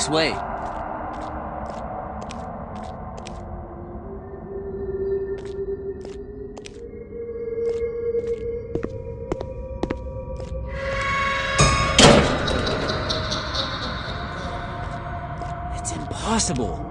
This way. It's impossible.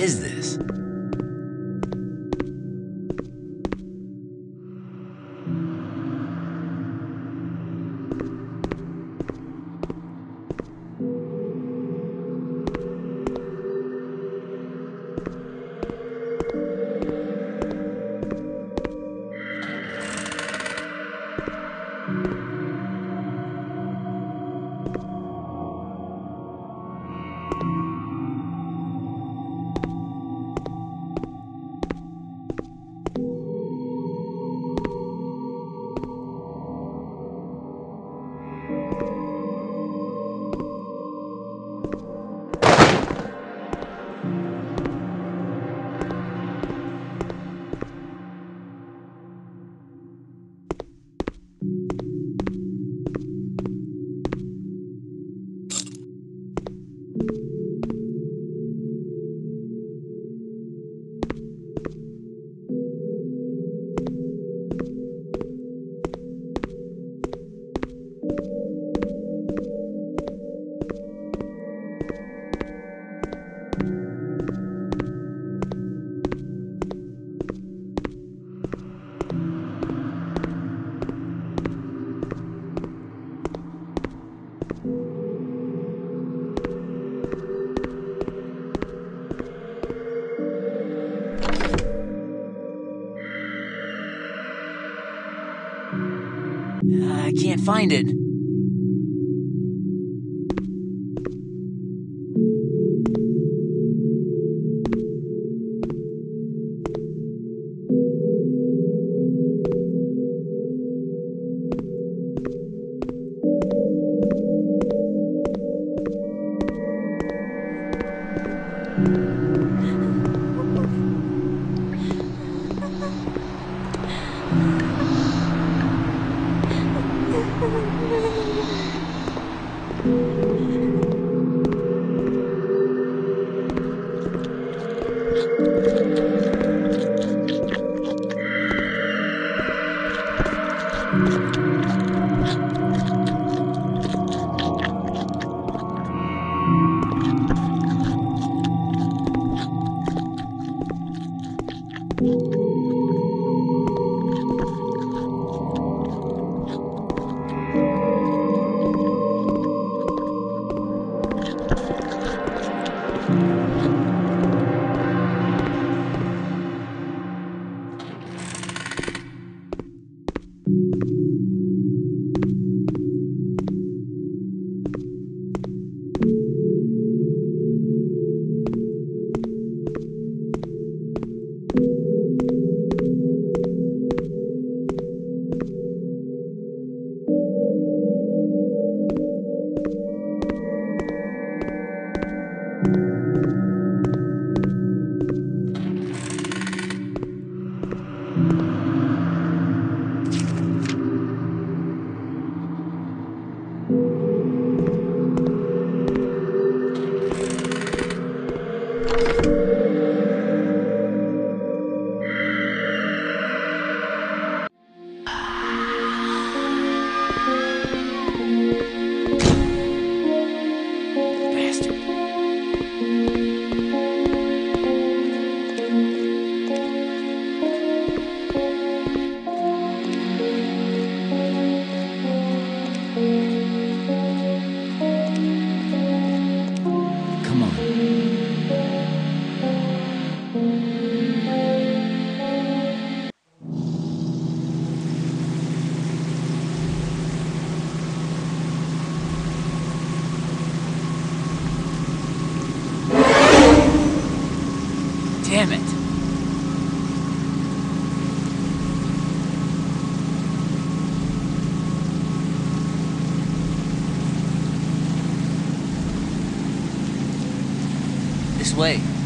Is this? I can't find it. Bastard. play.